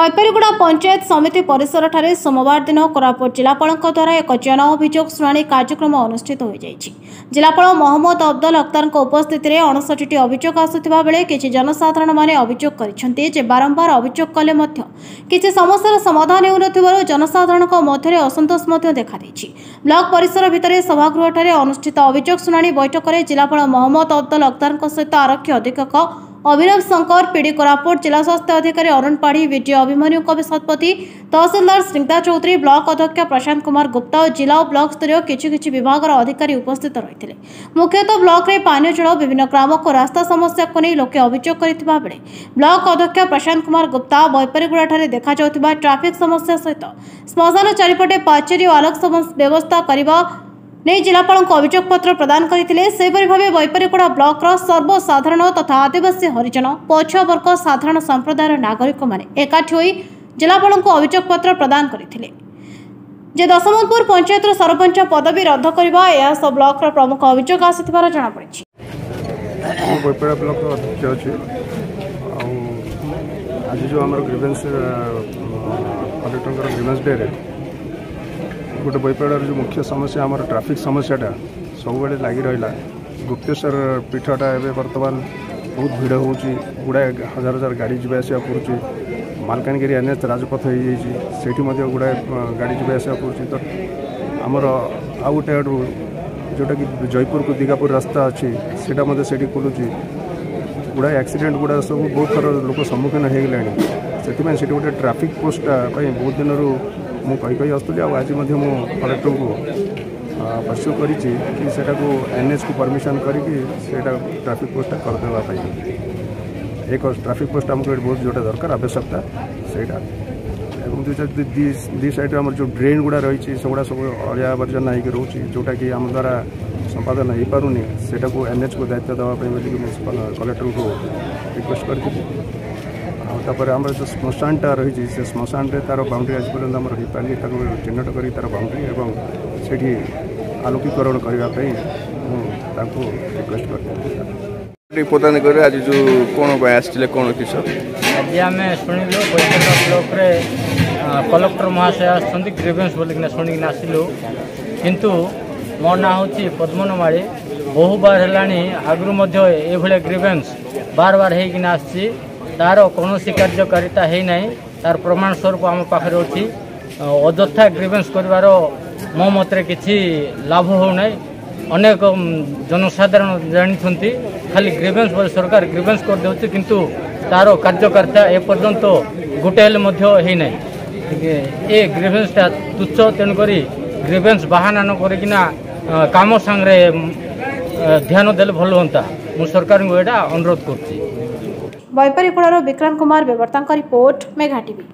କୈପେରିଗୁଡ଼ା ପଞ୍ଚାୟତ ସମିତି ପରିସରଠାରେ ସୋମବାର ଦିନ କୋରାପୁଟ ଜିଲ୍ଲାପାଳଙ୍କ ଦ୍ୱାରା ଏକ ଚୟନ ଅଭିଯୋଗ ଶୁଣାଣି କାର୍ଯ୍ୟକ୍ରମ ଅନୁଷ୍ଠିତ ହୋଇଯାଇଛି ଜିଲ୍ଲାପାଳ ମହମ୍ମଦ ଅବଦଲ ଅଖତାରଙ୍କ ଉପସ୍ଥିତିରେ ଅଣଷଠିଟି ଅଭିଯୋଗ ଆସୁଥିବା ବେଳେ କିଛି ଜନସାଧାରଣମାନେ ଅଭିଯୋଗ କରିଛନ୍ତି ଯେ ବାରମ୍ବାର ଅଭିଯୋଗ କଲେ ମଧ୍ୟ କିଛି ସମସ୍ୟାର ସମାଧାନ ହେଉନଥିବାରୁ ଜନସାଧାରଣଙ୍କ ମଧ୍ୟରେ ଅସନ୍ତୋଷ ମଧ୍ୟ ଦେଖାଦେଇଛି ବ୍ଲକ ପରିସର ଭିତରେ ସଭାଗୃହଠାରେ ଅନୁଷ୍ଠିତ ଅଭିଯୋଗ ଶୁଣାଣି ବୈଠକରେ ଜିଲ୍ଲାପାଳ ମହମ୍ମଦ ଅବଦଲ ଅଖତାରଙ୍କ ସହିତ ଆରକ୍ଷୀ ଅଧୀକ୍ଷକ अभिनव शंकर पीढ़ी कोरापुट जिला स्वास्थ्य अधिकारी अरुण पाढ़ी विजय अभिमन्यु कवि शतपथी तहसीलदार स्निग्धा चौधरी ब्लक अध्यक्ष प्रशांत कुमार गुप्ता और जिला और ब्लक स्तर किसी विभाग अधिकारी उस्थित रही है मुख्यतः ब्लक में पानी जल विभिन्न ग्राम को रास्ता समस्या को नहीं लोके अभोग कर ब्लक अध्यक्ष प्रशांत कुमार गुप्ता बैपरिगुड़ा देखा ट्राफिक समस्या सहित शमशान चारिपटे पाचेरी और आलोक व्यवस्था करने ନେଇ ଜିଲ୍ଲାପାଳଙ୍କୁ ଅଭିଯୋଗ ପତ୍ର ପ୍ରଦାନ କରିଥିଲେ ସେହିପରି ଭାବେ ବୈପାରିକୁଡ଼ା ବ୍ଲକର ସର୍ବସାଧାରଣ ତଥା ଆଦିବାସୀ ହରିଜନ ପଛୁଆବର୍ଗ ସାଧାରଣ ସମ୍ପ୍ରଦାୟର ନାଗରିକମାନେ ଏକାଠି ହୋଇ ଜିଲ୍ଲାପାଳଙ୍କୁ ଅଭିଯୋଗ ପତ୍ର ପ୍ରଦାନ କରିଥିଲେ ଯେ ଦଶମନ୍ତପୁର ପଞ୍ଚାୟତର ସରପଞ୍ଚ ପଦବୀ ରଦ୍ଦ କରିବା ଏହା ସହ ବ୍ଲକର ପ୍ରମୁଖ ଅଭିଯୋଗ ଆସିଥିବାର ଜଣାପଡ଼ିଛି ଗୋଟେ ବୈପାଡ଼ର ଯେଉଁ ମୁଖ୍ୟ ସମସ୍ୟା ଆମର ଟ୍ରାଫିକ୍ ସମସ୍ୟାଟା ସବୁବେଳେ ଲାଗି ରହିଲା ଗୁପ୍ତେଶ୍ୱର ପୀଠଟା ଏବେ ବର୍ତ୍ତମାନ ବହୁତ ଭିଡ଼ ହେଉଛି ଗୁଡ଼ାଏ ହଜାର ହଜାର ଗାଡ଼ି ଯିବା ଆସିବା କରୁଛି ମାଲକାନଗିରି ଏନ୍ ଏଚ୍ ରାଜପଥ ହେଇଯାଇଛି ସେଇଠି ମଧ୍ୟ ଗୁଡ଼ାଏ ଗାଡ଼ି ଯିବା ଆସିବା କରୁଛି ତ ଆମର ଆଉ ଗୋଟେ ଆଡ଼ୁ ଯେଉଁଟାକି ଜୟପୁରକୁ ଦିଗାପୁର ରାସ୍ତା ଅଛି ସେଇଟା ମଧ୍ୟ ସେଇଠି ଖୋଲୁଛି ଗୁଡ଼ାଏ ଆକ୍ସିଡେଣ୍ଟ ଗୁଡ଼ାକ ସବୁ ବହୁତ ଥର ଲୋକ ସମ୍ମୁଖୀନ ହେଇଗଲେଣି ସେଥିପାଇଁ ସେଠି ଗୋଟେ ଟ୍ରାଫିକ୍ ପୋଷ୍ଟଟା ପାଇଁ ବହୁତ ଦିନରୁ ମୁଁ କହି କହି ଆସୁଥିଲି ଆଉ ଆଜି ମଧ୍ୟ ମୁଁ କଲେକ୍ଟରଙ୍କୁ ପର୍ସ୍ୟୁ କରିଛି କି ସେଟାକୁ ଏନ୍ଏଚ୍କୁ ପରମିସନ୍ କରିକି ସେଇଟା ଟ୍ରାଫିକ୍ ପୋଷ୍ଟଟା କରିଦେବା ପାଇଁ ଏକ ଟ୍ରାଫିକ୍ ପୋଷ୍ଟ ଆମକୁ ଏଠି ବହୁତ ଯେଉଁଟା ଦରକାର ଆବଶ୍ୟକତା ସେଇଟା ଏବଂ ଦୁଇ ଦୁଇ ସାଇଡ଼୍ରେ ଆମର ଯେଉଁ ଡ୍ରେନ୍ ଗୁଡ଼ା ରହିଛି ସେଗୁଡ଼ା ସବୁ ଅଳିଆ ଆବର୍ଜନା ହେଇକି ରହୁଛି ଯେଉଁଟାକି ଆମ ଦ୍ୱାରା ସମ୍ପାଦନ ହେଇପାରୁନି ସେଇଟାକୁ ଏନ୍ଏଚ୍କୁ ଦାୟିତ୍ୱ ଦେବା ପାଇଁ ବୋଲିକି ମୁଁ କଲେକ୍ଟରଙ୍କୁ ରିକ୍ୱେଷ୍ଟ କରିଥିଲି তারপরে আমার যে শ্মশানটা রয়েছে সে শ্মশানরে তার বাউন্ডারি আজ পর্যন্ত আমার হয়েপারি তাকে চিহ্নট করি তার বাউন্ডারি এবং সেটি আলোকীকরণ করা তাকে রিকোয়েস্ট করি প্রদান করে আজ যে কোণ পাই আসলে কোণ কিস আজ আমি শুনিলু ব্লকরে কলেক্টর মহাশয় আসছেন গ্রিভেন্স বলিকিনা শুনিকি আসিলু কিন্তু ମୋ ନାଁ ହେଉଛି ପଦ୍ମନମାଳି ବହୁ ବାର ହେଲାଣି ଆଗରୁ ମଧ୍ୟ ଏଭଳିଆ ଗ୍ରିଭେନ୍ସ ବାର ବାର ହେଇକିନା ଆସିଛି ତାର କୌଣସି କାର୍ଯ୍ୟକାରିତା ହେଇନାହିଁ ତାର ପ୍ରମାଣ ସ୍ୱରୂପ ଆମ ପାଖରେ ଅଛି ଅଯଥା ଗ୍ରିଭେନ୍ସ କରିବାର ମୋ ମତରେ କିଛି ଲାଭ ହେଉନାହିଁ ଅନେକ ଜନସାଧାରଣ ଜାଣିଛନ୍ତି ଖାଲି ଗ୍ରିଭେନ୍ସ ବୋଲି ସରକାର ଗ୍ରିଭେନ୍ସ କରିଦେଉଛି କିନ୍ତୁ ତାର କାର୍ଯ୍ୟକାରିତା ଏପର୍ଯ୍ୟନ୍ତ ଗୋଟେ ହେଲେ ମଧ୍ୟ ହେଇନାହିଁ ଏ ଗ୍ରିଭେନ୍ସଟା ତୁଚ୍ଛ ତେଣୁକରି ଗ୍ରିଭେନ୍ସ ବାହାନା ନ କରିକିନା କାମ ସାଙ୍ଗରେ ଧ୍ୟାନ ଦେଲେ ଭଲ ହୁଅନ୍ତା ମୁଁ ସରକାରଙ୍କୁ ଏଇଟା ଅନୁରୋଧ କରୁଛି ବୈପରୀକୁଳାରୁ ବିକ୍ରମ କୁମାର ବେବର୍ତ୍ତାଙ୍କ ରିପୋର୍ଟ ମେଘା ଟିଭି